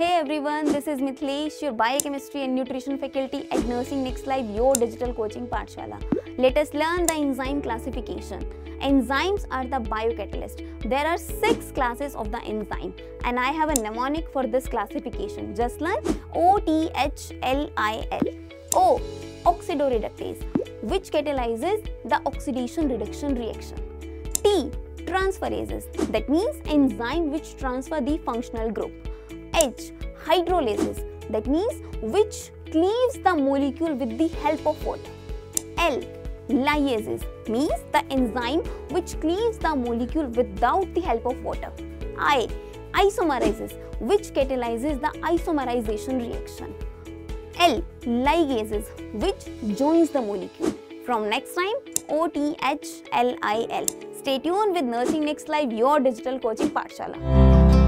Hey everyone, this is Mithlesh, your biochemistry and nutrition faculty at Nursing Next Live, your digital coaching Pathshala. Let us learn the enzyme classification. Enzymes are the biocatalyst. There are six classes of the enzyme and I have a mnemonic for this classification. Just learn O-T-H-L-I-L. O. Oxidoreductase, which catalyzes the oxidation reduction reaction. T. Transferases, that means enzyme which transfer the functional group. H. Hydrolases, that means which cleaves the molecule with the help of water. L. Lyases means the enzyme which cleaves the molecule without the help of water. I. Isomerases which catalyzes the isomerization reaction. L. Ligases which joins the molecule. From next time, O T H L I L. Stay tuned with Nursing Next Live, your digital coaching Pathshala.